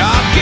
God